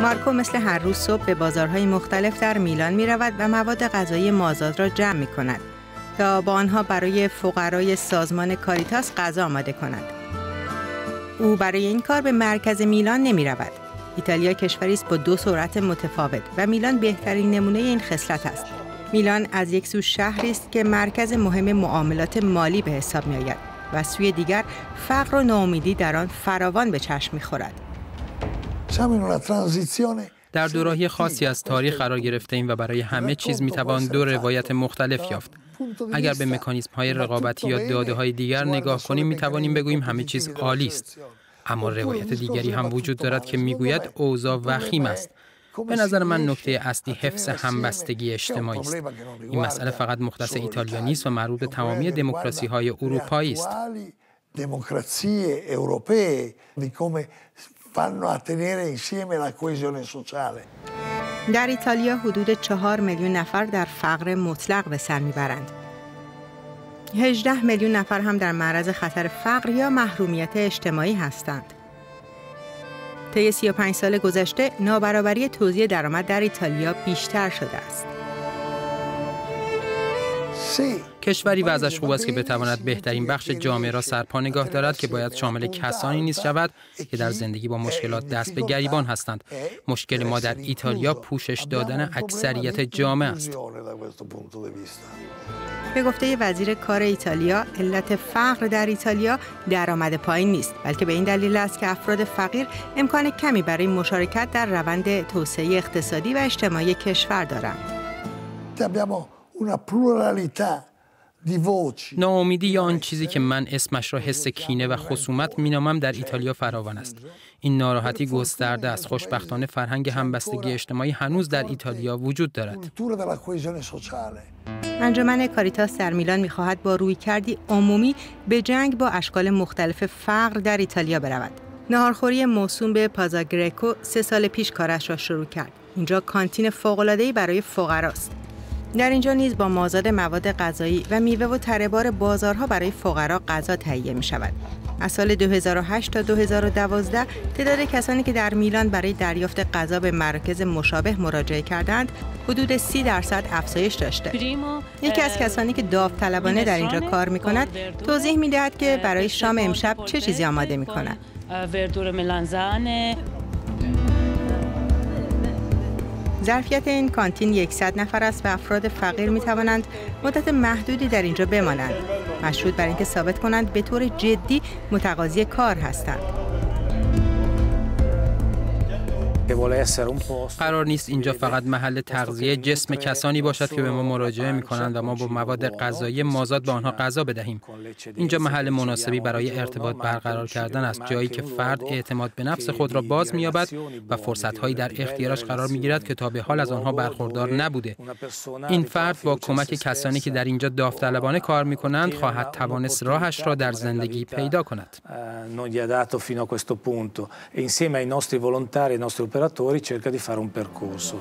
مارکو مثل هر روز صبح به بازارهای مختلف در میلان می رود و مواد غذایی مازاد را جمع می کند تا با آنها برای فقرای سازمان کاریتاس غذا آماده کند. او برای این کار به مرکز میلان نمی رود. ایتالیا کشوری است با دو سرعت متفاوت و میلان بهترین نمونه این خصلت است. میلان از یک سو شهری است که مرکز مهم معاملات مالی به حساب می آید و سوی دیگر فقر و ناامیدی در آن فراوان به چشم می خورد. در دوراهی خاصی از تاریخ قرار گرفته ایم و برای همه چیز می توان دو روایت مختلف یافت. اگر به مکانیزم های رقابتی یا داده های دیگر نگاه کنیم می توانیم بگوییم همه چیز عالی است. اما روایت دیگری هم وجود دارد که می‌گوید اوضاع وخیم است. به نظر من نکته اصلی حفظ همبستگی اجتماعی است. این مسئله فقط مختص ایتالیا نیست و مربوط به تمامی دموکراسی های اروپایی است. democrazie europee di come fanno a tenere insieme la coesione sociale. در ایتالیا حدود چهار میلیون نفر در فقر مطلق به سر می‌برند. 18 میلیون نفر هم در معرض خطر فقر یا محرومیت اجتماعی هستند. طی 35 سال گذشته نابرابری توزیع درآمد در ایتالیا بیشتر شده است. کشوری وضعش خوب است که بتواند بهترین بخش جامعه را سرپا نگاه دارد که باید شامل کسانی نیز شود که در زندگی با مشکلات دست به گریبان هستند. مشکل ما در ایتالیا پوشش دادن اکثریت جامعه است. به گفته وزیر کار ایتالیا علت فقر در ایتالیا درآمد پایین نیست بلکه به این دلیل است که افراد فقیر امکان کمی برای مشارکت در روند توسعه اقتصادی و اجتماعی کشور دارند. ناامیدی یا آن چیزی که من اسمش را حس کینه و خصومت مینامم در ایتالیا فراوان است. این ناراحتی گسترده است خوشبختانه فرهنگ همبستگی اجتماعی هنوز در ایتالیا وجود دارد. انجمن کاریتاس در میلان می‌خواهد با روی کردی عمومی به جنگ با اشکال مختلف فقر در ایتالیا برود. نهارخوری موسوم به پازاگرکو سه سال پیش کارش را شروع کرد. اینجا کانتین فوق‌العاده‌ای برای فقراست. در اینجا نیز با مازاد مواد غذایی و میوه و ترهبار بازارها برای فقرا غذا تهیه می شود. از سال 2008 تا 2012 تعداد کسانی که در میلان برای دریافت غذا به مراکز مشابه مراجعه کردند حدود 30 درصد افزایش داشته. یکی از کسانی که داوطلبانه در اینجا کار می کند توضیح می دهد که برای شام امشب چه چیزی آماده می کند. ظرفیت این کانتین 100 نفر است و افراد فقیر می توانند مدت محدودی در اینجا بمانند. مشروط بر اینکه ثابت کنند به طور جدی متقاضی کار هستند. قرار نیست اینجا فقط محل تغذیه جسم کسانی باشد که به ما مراجعه می کنند و ما با مواد غذایی مازاد به آنها غذا بدهیم. اینجا محل مناسبی برای ارتباط برقرار کردن است. جایی که فرد اعتماد به نفس خود را باز می‌یابد و فرصت‌هایی در اختیارش قرار می‌گیرد که تا به حال از آنها برخوردار نبوده. این فرد با کمک کسانی که در اینجا داوطلبانه کار می‌کنند خواهد توانست راهش را در زندگی پیدا کند. Operatori cerca di fare un percorso.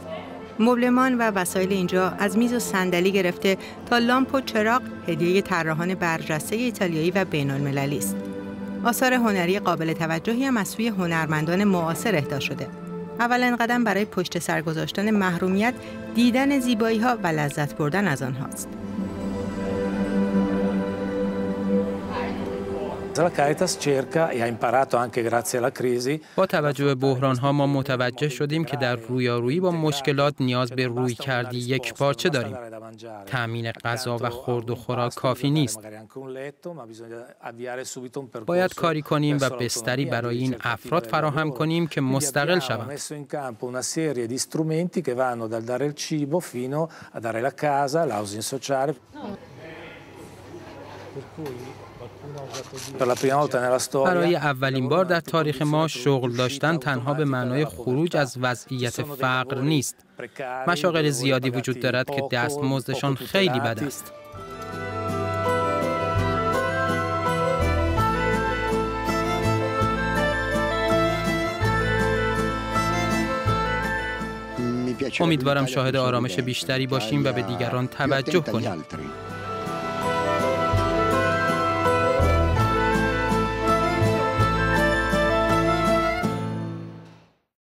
مبلمان و وسایل اینجا از میز و صندلی گرفته تا لامپ و چراغ هدیه طراحان برجسته ایتالیایی و بین المللی است. آثار هنری قابل توجهی هم از سوی هنرمندان معاصر اهدا شده. اولین قدم برای پشت سر گذاشتن محرومیت دیدن زیبایی ها و لذت بردن از آنهاست. با توجه به بحران ها ما متوجه شدیم که در رویارویی با مشکلات نیاز به روی کردی یک پارچه داریم. تأمین غذا و خورد و خوراک کافی نیست. باید کاری کنیم و بستری برای این افراد فراهم کنیم که مستقل شوند. برای اولین بار در تاریخ ما شغل داشتن تنها به معنای خروج از وضعیت فقر نیست. مشاغل زیادی وجود دارد که دستمزدشان خیلی بد است. امیدوارم شاهد آرامش بیشتری باشیم و به دیگران توجه کنیم.